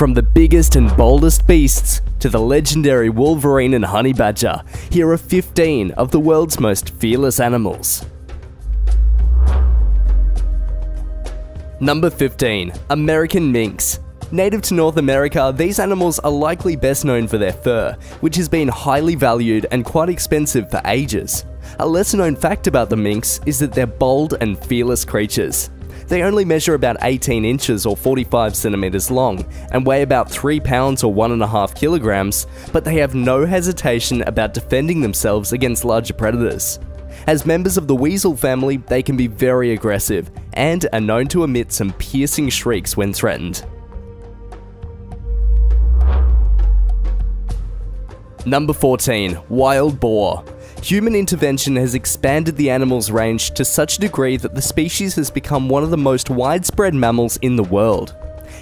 From the biggest and boldest beasts to the legendary wolverine and honey badger, here are 15 of the world's most fearless animals. Number 15. American Minks. Native to North America, these animals are likely best known for their fur, which has been highly valued and quite expensive for ages. A lesser known fact about the minks is that they're bold and fearless creatures. They only measure about 18 inches or 45 centimeters long and weigh about 3 pounds or 1.5 kilograms, but they have no hesitation about defending themselves against larger predators. As members of the weasel family, they can be very aggressive and are known to emit some piercing shrieks when threatened. Number 14. Wild Boar. Human intervention has expanded the animal's range to such a degree that the species has become one of the most widespread mammals in the world.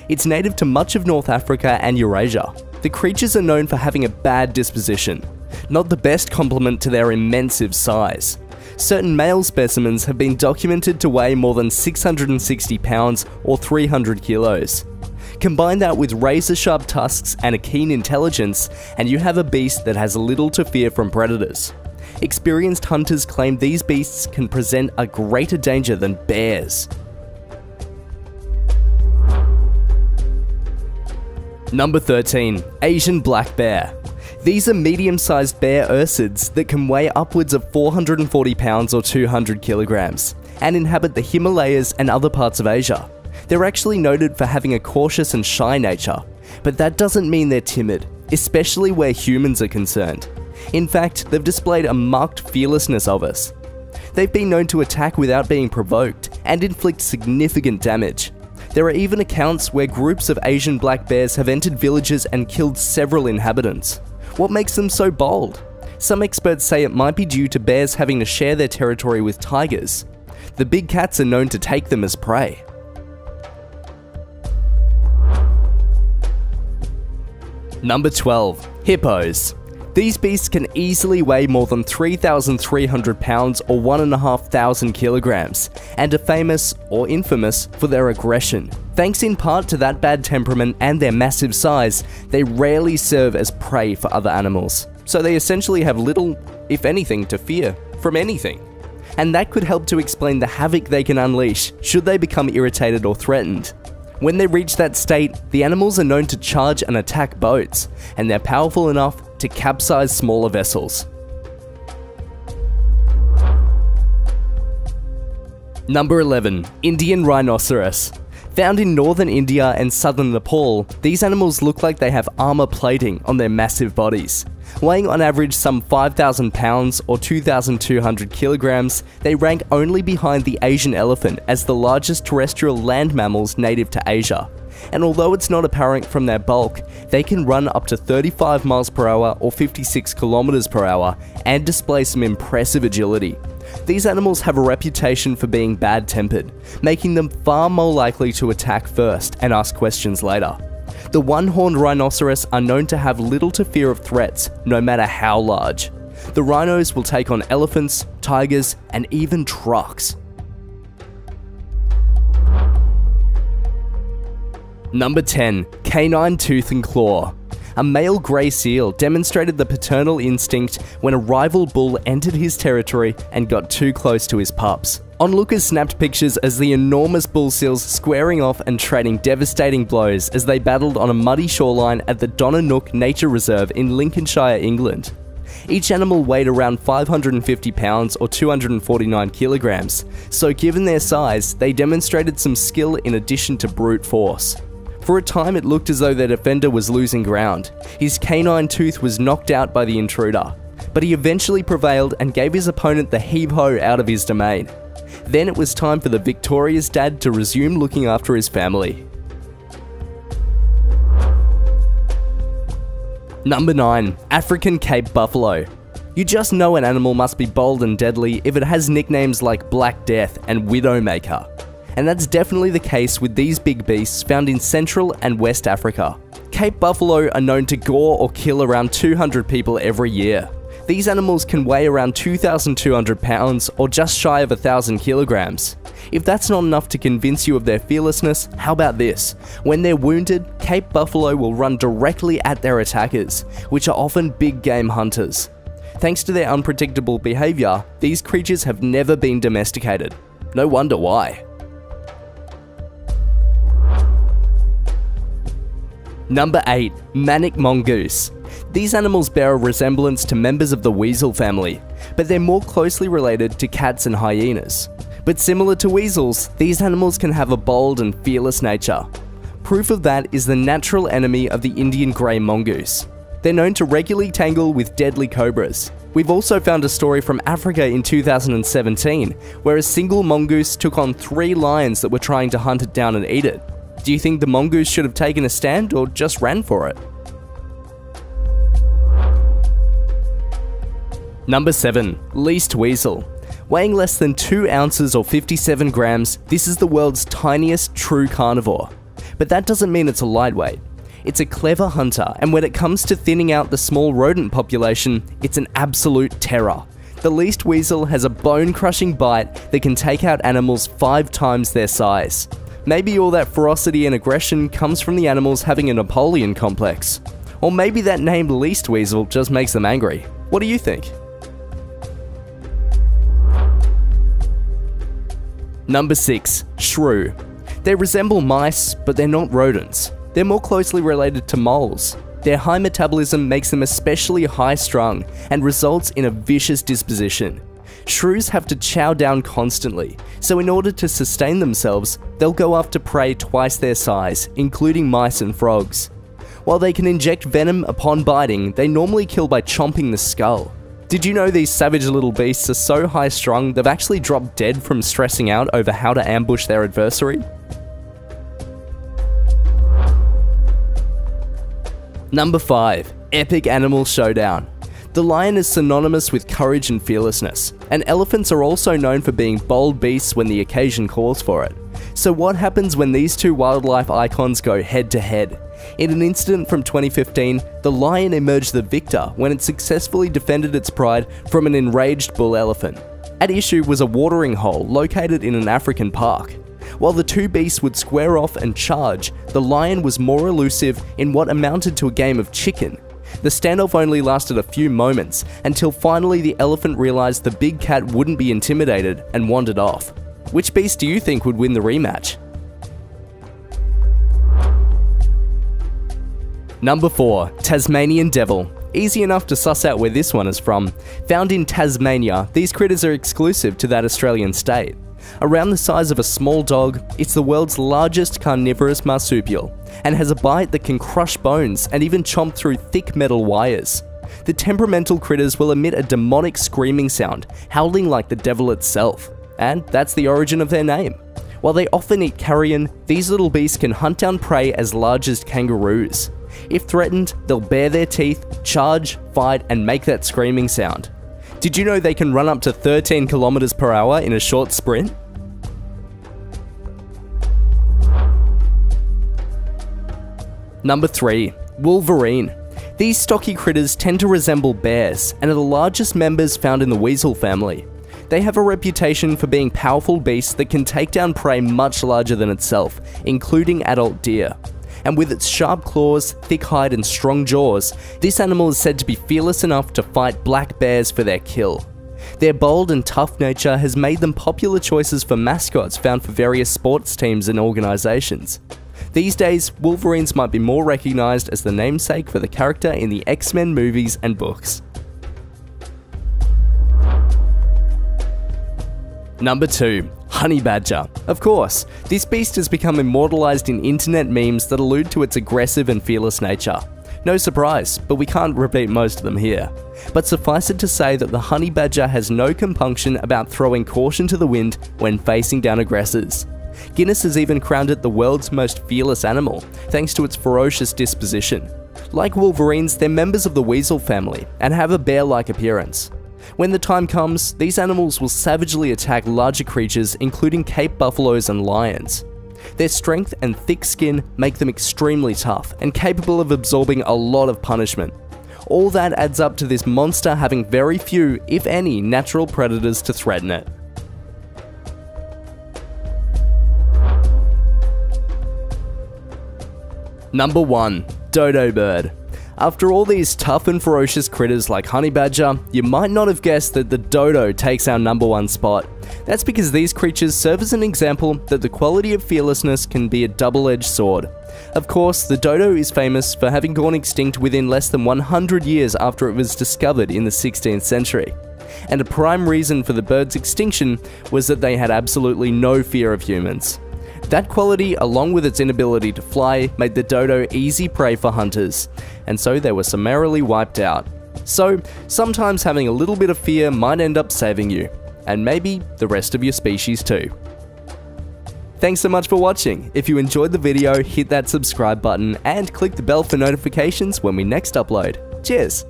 It's native to much of North Africa and Eurasia. The creatures are known for having a bad disposition, not the best complement to their immense size. Certain male specimens have been documented to weigh more than 660 pounds or 300 kilos. Combine that with razor sharp tusks and a keen intelligence, and you have a beast that has little to fear from predators. Experienced hunters claim these beasts can present a greater danger than bears. Number 13. Asian Black Bear. These are medium-sized bear ursids that can weigh upwards of 440 pounds or 200 kilograms, and inhabit the Himalayas and other parts of Asia. They're actually noted for having a cautious and shy nature, but that doesn't mean they're timid, especially where humans are concerned. In fact, they've displayed a marked fearlessness of us. They've been known to attack without being provoked and inflict significant damage. There are even accounts where groups of Asian black bears have entered villages and killed several inhabitants. What makes them so bold? Some experts say it might be due to bears having to share their territory with tigers. The big cats are known to take them as prey. Number 12. Hippos. These beasts can easily weigh more than 3,300 pounds or 1,500 kilograms, and are famous, or infamous, for their aggression. Thanks in part to that bad temperament and their massive size, they rarely serve as prey for other animals. So they essentially have little, if anything, to fear from anything. And that could help to explain the havoc they can unleash should they become irritated or threatened. When they reach that state, the animals are known to charge and attack boats, and they're powerful enough to capsize smaller vessels. Number 11. Indian Rhinoceros. Found in northern India and southern Nepal, these animals look like they have armor plating on their massive bodies. Weighing on average some 5,000 pounds or 2,200 kilograms, they rank only behind the Asian elephant as the largest terrestrial land mammals native to Asia and although it's not apparent from their bulk, they can run up to 35 miles per hour or 56 kilometers per hour and display some impressive agility. These animals have a reputation for being bad tempered, making them far more likely to attack first and ask questions later. The one horned rhinoceros are known to have little to fear of threats, no matter how large. The rhinos will take on elephants, tigers, and even trucks. Number 10. Canine Tooth and Claw. A male grey seal demonstrated the paternal instinct when a rival bull entered his territory and got too close to his pups. Onlookers snapped pictures as the enormous bull seals squaring off and trading devastating blows as they battled on a muddy shoreline at the Donna Nook Nature Reserve in Lincolnshire, England. Each animal weighed around 550 pounds or 249 kilograms, so given their size, they demonstrated some skill in addition to brute force. For a time, it looked as though their defender was losing ground. His canine tooth was knocked out by the intruder, but he eventually prevailed and gave his opponent the heave ho out of his domain. Then it was time for the victorious dad to resume looking after his family. Number 9. African Cape Buffalo. You just know an animal must be bold and deadly if it has nicknames like Black Death and Widowmaker and that's definitely the case with these big beasts found in Central and West Africa. Cape buffalo are known to gore or kill around 200 people every year. these animals can weigh around 2,200 pounds or just shy of 1,000 kilograms. If that's not enough to convince you of their fearlessness, how about this? When they're wounded, Cape buffalo will run directly at their attackers, which are often big game hunters. Thanks to their unpredictable behaviour, these creatures have never been domesticated. No wonder why. Number 8. Manic Mongoose. These animals bear a resemblance to members of the weasel family, but they're more closely related to cats and hyenas. But similar to weasels, these animals can have a bold and fearless nature. Proof of that is the natural enemy of the Indian grey mongoose. They're known to regularly tangle with deadly cobras. We've also found a story from Africa in 2017, where a single mongoose took on three lions that were trying to hunt it down and eat it. Do you think the mongoose should have taken a stand or just ran for it? Number 7. Least Weasel. Weighing less than 2 ounces or 57 grams, this is the world's tiniest true carnivore. But that doesn't mean it's a lightweight. It's a clever hunter, and when it comes to thinning out the small rodent population, it's an absolute terror. The least weasel has a bone crushing bite that can take out animals five times their size. Maybe all that ferocity and aggression comes from the animals having a Napoleon complex. Or maybe that name Least Weasel just makes them angry. What do you think? Number 6. Shrew. They resemble mice, but they're not rodents. They're more closely related to moles. Their high metabolism makes them especially high strung and results in a vicious disposition. Shrews have to chow down constantly, so in order to sustain themselves, they'll go after prey twice their size, including mice and frogs. While they can inject venom upon biting, they normally kill by chomping the skull. Did you know these savage little beasts are so high strung they've actually dropped dead from stressing out over how to ambush their adversary? Number 5. Epic Animal Showdown. The lion is synonymous with courage and fearlessness, and elephants are also known for being bold beasts when the occasion calls for it. So, what happens when these two wildlife icons go head to head? In an incident from 2015, the lion emerged the victor when it successfully defended its pride from an enraged bull elephant. At issue was a watering hole located in an African park. While the two beasts would square off and charge, the lion was more elusive in what amounted to a game of chicken. The standoff only lasted a few moments, until finally the elephant realised the big cat wouldn't be intimidated and wandered off. Which beast do you think would win the rematch? Number 4. Tasmanian Devil. Easy enough to suss out where this one is from. Found in Tasmania, these critters are exclusive to that Australian state. Around the size of a small dog, it's the world's largest carnivorous marsupial, and has a bite that can crush bones and even chomp through thick metal wires. The temperamental critters will emit a demonic screaming sound, howling like the devil itself, and that's the origin of their name. While they often eat carrion, these little beasts can hunt down prey as large as kangaroos. If threatened, they'll bare their teeth, charge, fight, and make that screaming sound. Did you know they can run up to 13 kilometers per hour in a short sprint? Number 3. Wolverine. These stocky critters tend to resemble bears and are the largest members found in the weasel family. They have a reputation for being powerful beasts that can take down prey much larger than itself, including adult deer and with its sharp claws, thick hide, and strong jaws, this animal is said to be fearless enough to fight black bears for their kill. Their bold and tough nature has made them popular choices for mascots found for various sports teams and organisations. These days, Wolverines might be more recognised as the namesake for the character in the X Men movies and books. Number 2. Honey Badger. Of course, this beast has become immortalized in internet memes that allude to its aggressive and fearless nature. No surprise, but we can't repeat most of them here. But suffice it to say that the honey badger has no compunction about throwing caution to the wind when facing down aggressors. Guinness has even crowned it the world's most fearless animal, thanks to its ferocious disposition. Like wolverines, they're members of the weasel family and have a bear like appearance. When the time comes, these animals will savagely attack larger creatures including Cape buffaloes and lions. Their strength and thick skin make them extremely tough and capable of absorbing a lot of punishment. All that adds up to this monster having very few, if any, natural predators to threaten it. Number 1. Dodo Bird. After all these tough and ferocious critters like Honey Badger, you might not have guessed that the dodo takes our number one spot. That's because these creatures serve as an example that the quality of fearlessness can be a double-edged sword. Of course, the dodo is famous for having gone extinct within less than 100 years after it was discovered in the 16th century. And a prime reason for the bird's extinction was that they had absolutely no fear of humans. That quality, along with its inability to fly, made the dodo easy prey for hunters, and so they were summarily wiped out. So, sometimes having a little bit of fear might end up saving you, and maybe the rest of your species too. Thanks so much for watching. If you enjoyed the video, hit that subscribe button and click the bell for notifications when we next upload. Cheers!